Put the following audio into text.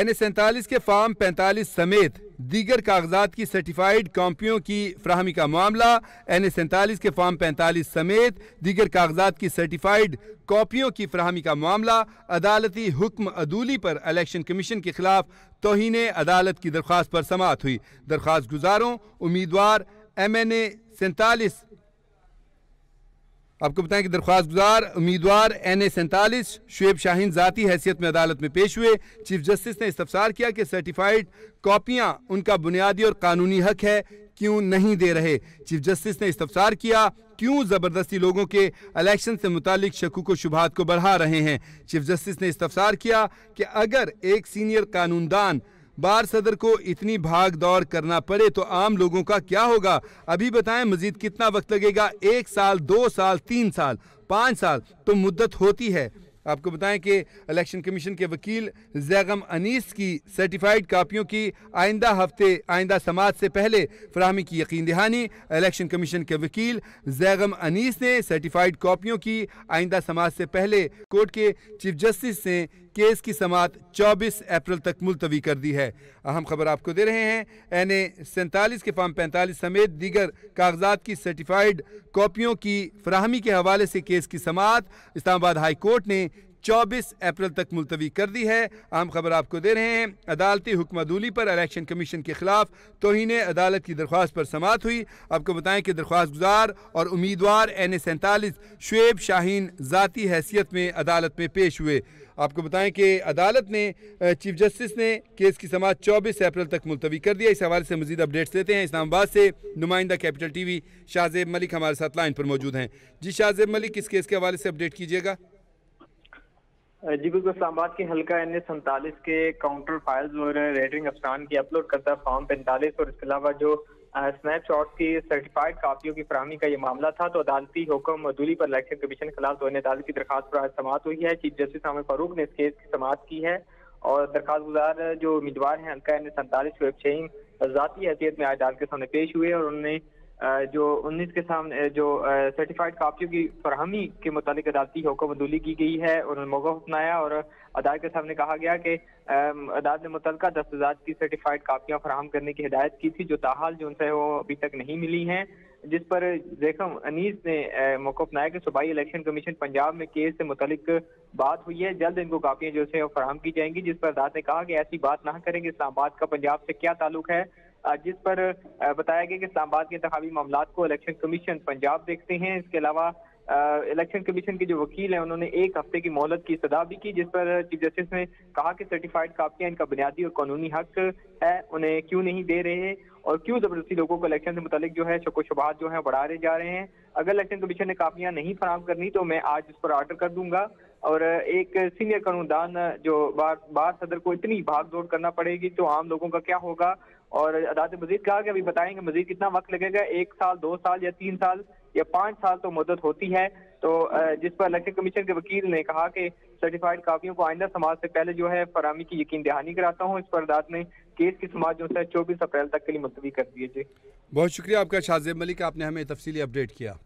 N A सैंतालीस के farm पैंतालीस समेत दीगर कागजात की सर्टिफाइड कॉपियों की फ्राहमी का मामला, एन ए सैंतालीस के फार्म पैंतालीस समेत दीगर कागजात की सर्टिफाइड कॉपियों की फ्राहमी का मामला, अदालती हुक्म अदूली पर इलेक्शन कमीशन के खिलाफ तोहन अदालत की दरख्वास्त पर समात हुई। दरख्वास्त गुजारों, उम्मीदवार, एम एन ए सैंतालीस आपको बताएँ कि दरख्वास्त गुजार, उम्मीदवार एन ए सैंतालीस, शुएब शाहीन ज़ाती हैसियत में अदालत में पेश हुए। चीफ जस्टिस ने इस्तफसार किया कि सर्टिफाइड कॉपियाँ उनका बुनियादी और कानूनी हक है, क्यों नहीं दे रहे? चीफ जस्टिस ने इस्तफसार किया, क्यों ज़बरदस्ती लोगों के इलेक्शन से मुतालिक शकूक व शुभात को बढ़ा रहे हैं? चीफ जस्टिस ने इस्तफसार किया कि अगर एक सीनियर कानूनदान बार सदर को इतनी भाग दौड़ करना पड़े तो आम लोगों का क्या होगा? अभी बताएँ, मजीद कितना वक्त लगेगा? एक साल, दो साल, तीन साल, पाँच साल तो मुद्दत होती है। आपको बताएँ कि इलेक्शन कमीशन के वकील जैगम अनीस की सर्टिफाइड कापियों की आइंदा हफ़्ते, आइंदा समाज से पहले फ्राहमी की यकीन दहानी, इलेक्शन कमीशन के वकील जैगम अनीस ने सर्टिफाइड कापियों की आइंदा समाज से पहले कोर्ट के चीफ जस्टिस ने केस की समात 24 अप्रैल तक मुलतवी कर दी है। अहम खबर आपको दे रहे हैं, एन ए सैंतालीस के फॉर्म पैंतालीस समेत दीगर कागजात की सर्टिफाइड कॉपियों की फ्राहमी के हवाले से केस की समात इस्लामाबाद हाई कोर्ट ने 24 अप्रैल तक मुलतवी कर दी है। आम खबर आपको दे रहे हैं, अदालती हुक्मदूली पर इलेक्शन कमीशन के खिलाफ तोहन अदालत की दरख्वास्त पर समात हुई। आपको बताएँ कि दरख्वास्त गुजार और उम्मीदवार एन ए सैंतालीस शुएब शाहीन ज़ाती हैसियत में अदालत में पेश हुए। आपको बताएँ कि अदालत ने चीफ जस्टिस ने केस की समात 24 अप्रैल तक मुलतवी कर दिया इस हवाले से मजीद अपडेट्स देते हैं। इस्लामाबाद से नुमाइंदा कैपिटल टीवी शाहजेब मलिक हमारे साथ लाइन पर मौजूद हैं। जी शाहजेब मलिक, इस केस के हवाले से अपडेट कीजिएगा। जी, बिल्कुल, इस्लामाबाद के हल्का एन एस सैंतालीस के काउंटर फाइल्स और रेटिंग अफसान की अपलोड करता फॉर्म पैंतालीस और इसके अलावा जो स्नैपशॉट की सर्टिफाइड कापियों की फरहमी का ये मामला था तो अदालती हुक्म मदूली पर इलेक्शन कमीशन के खिलाफ दोनों अदालत की दरखास्त पर आज समात हुई है। चीफ जस्टिस आमिर फारूक ने इस केस की समात की है और दरखास्त गुजार जो उम्मीदवार हैं हल्का एन एस सैंतालीस शुएब शहीन ज़ाती हैसियत में आज अदालत के सामने पेश हुए और उन्होंने जो 19 के सामने जो सर्टिफाइड कापियों की फरहमी के मुतालिक अदालती हुक्मदूली की गई है, उन्होंने मौका अपनाया और अदालत के सामने कहा गया कि अदालत ने मुतल दस हज़ार की सर्टिफाइड कापियाँ फराहम करने की हिदायत की थी, जो ताहाल जो उनसे वो अभी तक नहीं मिली हैं, जिस पर जैखम अनीस ने मौका अपनाया कि सूबाई इलेक्शन कमीशन पंजाब में केस से मुतलिक बात हुई है, जल्द इनको कापियाँ जो है वो फराहम की जाएँगी, जिस पर अदालत ने कहा कि ऐसी बात ना करेंगे, इस्लामाबाद का पंजाब से क्या ताल्लुक है जिस पर बताया गया कि इस्लामाबाद के इंतबी मामला को इलेक्शन कमीशन पंजाब देखते हैं। इसके अलावा इलेक्शन कमीशन के जो वकील हैं, उन्होंने एक हफ़्ते की मोहलत की सदा भी की, जिस पर चीफ जस्टिस ने कहा कि सर्टिफाइड कापियाँ इनका बुनियादी और कानूनी हक है, उन्हें क्यों नहीं दे रहे और क्यों ज़बरदस्ती लोगों को इलेक्शन से मुतालिक जो है शको शुबात जो है, बढ़ा रहे जा रहे हैं। अगर इलेक्शन कमीशन ने कापियाँ नहीं फराम करनी तो मैं आज इस पर ऑर्डर कर दूँगा और एक सीनियर कानूनदान जो बार बार सदर को इतनी भाग दौड़ करना पड़ेगी तो आम लोगों का क्या होगा? और अदालत मजीद कहा कि अभी बताएँगे मजीद कितना वक्त लगेगा, एक साल, दो साल या तीन साल या पाँच साल तो मदद होती है। तो जिस पर इलेक्शन कमीशन के वकील ने कहा कि सर्टिफाइड कापियों को आइंदा समाज से पहले जो है फरहमी की यकीन दहानी कराता हूँ। इस पर अदालत ने केस की समाज जो है चौबीस अप्रैल तक के लिए मुलतवी कर दिए। जी। बहुत शुक्रिया आपका शाहजेब मलिक, आपने हमें तफसीली अपडेट किया।